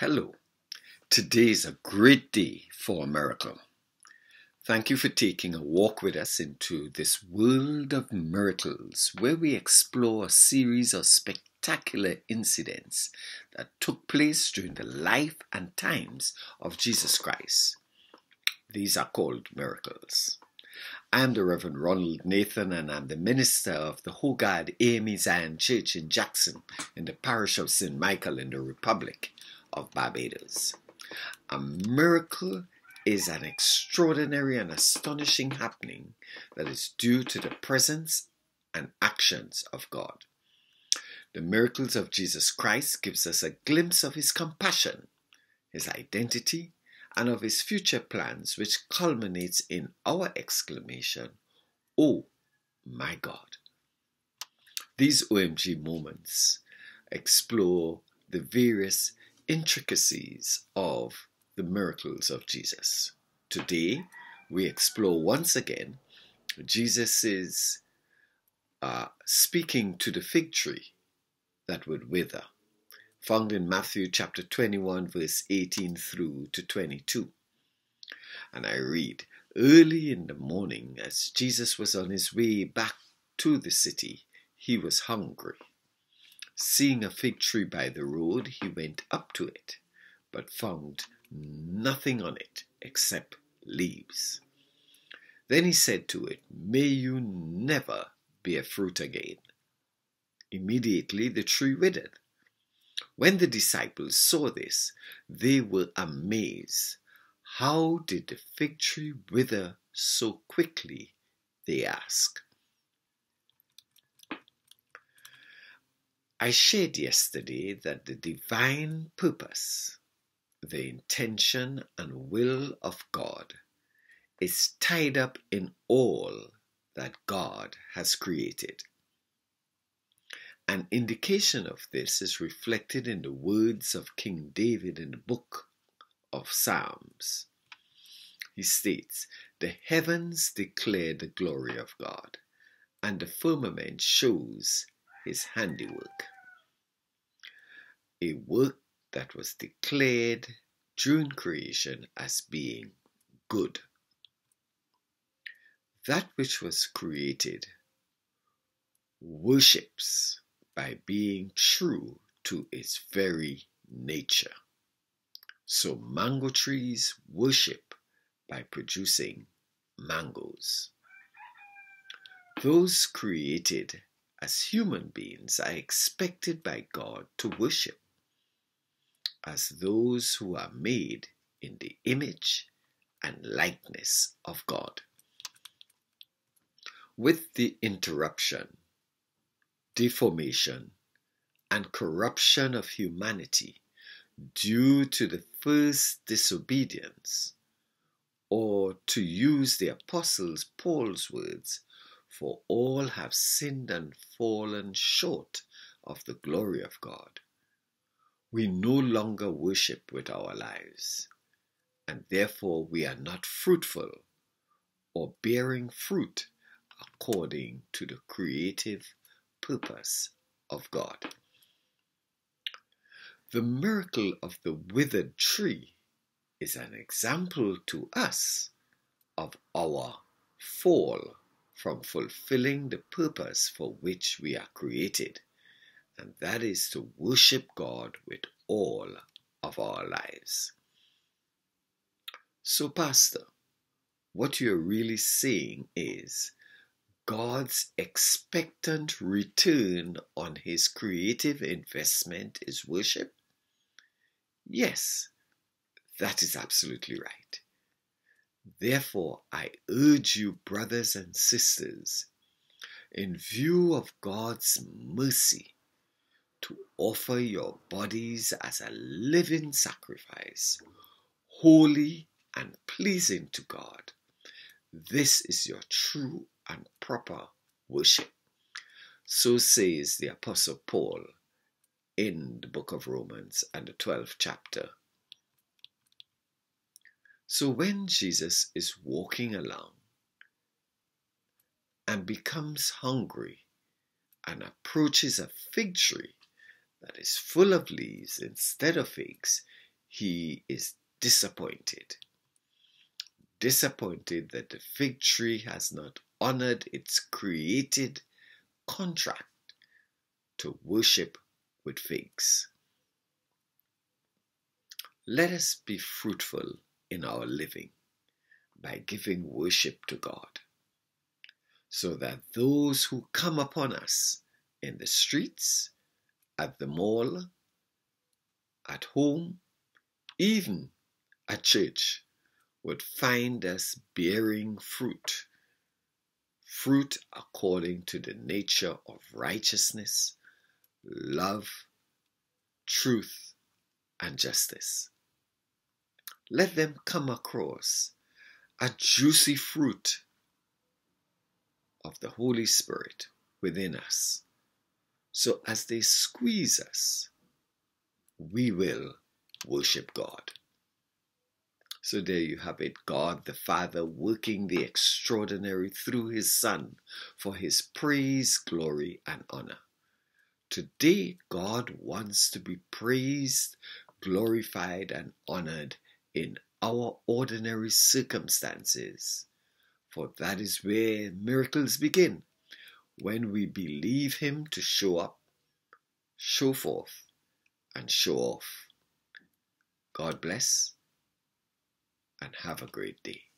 Hello. Today is a great day for a miracle. Thank you for taking a walk with us into this world of miracles where we explore a series of spectacular incidents that took place during the life and times of Jesus Christ. These are called miracles. I am the Reverend Ronald Nathan and I'm the minister of the Hoggard AME Zion Church in Jackson in the parish of St. Michael in the Republic of Barbados. A miracle is an extraordinary and astonishing happening that is due to the presence and actions of God. The miracles of Jesus Christ gives us a glimpse of his compassion, his identity, and of his future plans which culminates in our exclamation, "Oh my God." These OMG moments explore the various intricacies of the miracles of Jesus. Today, we explore once again Jesus' uh, speaking to the fig tree that would wither, found in Matthew chapter 21, verse 18 through to 22. And I read, Early in the morning, as Jesus was on his way back to the city, he was hungry. Seeing a fig tree by the road, he went up to it, but found nothing on it except leaves. Then he said to it, May you never bear fruit again. Immediately the tree withered. When the disciples saw this, they were amazed. How did the fig tree wither so quickly? They asked. I shared yesterday that the divine purpose, the intention and will of God is tied up in all that God has created. An indication of this is reflected in the words of King David in the book of Psalms. He states, The heavens declare the glory of God, and the firmament shows his handiwork. A work that was declared during creation as being good. That which was created worships by being true to its very nature. So mango trees worship by producing mangoes. Those created as human beings are expected by God to worship as those who are made in the image and likeness of God. With the interruption, deformation, and corruption of humanity due to the first disobedience, or to use the Apostle Paul's words, for all have sinned and fallen short of the glory of God. We no longer worship with our lives, and therefore we are not fruitful or bearing fruit according to the creative purpose of God. The miracle of the withered tree is an example to us of our fall from fulfilling the purpose for which we are created, and that is to worship God with all of our lives. So, Pastor, what you're really saying is God's expectant return on his creative investment is worship? Yes, that is absolutely right. Therefore, I urge you, brothers and sisters, in view of God's mercy, to offer your bodies as a living sacrifice, holy and pleasing to God. This is your true and proper worship. So says the Apostle Paul in the book of Romans and the 12th chapter so when Jesus is walking along and becomes hungry and approaches a fig tree that is full of leaves instead of figs, he is disappointed. Disappointed that the fig tree has not honored its created contract to worship with figs. Let us be fruitful in our living by giving worship to God, so that those who come upon us in the streets, at the mall, at home, even at church, would find us bearing fruit. Fruit according to the nature of righteousness, love, truth, and justice. Let them come across a juicy fruit of the Holy Spirit within us. So as they squeeze us, we will worship God. So there you have it God the Father working the extraordinary through His Son for His praise, glory, and honor. Today, God wants to be praised, glorified, and honored in our ordinary circumstances. For that is where miracles begin, when we believe Him to show up, show forth, and show off. God bless and have a great day.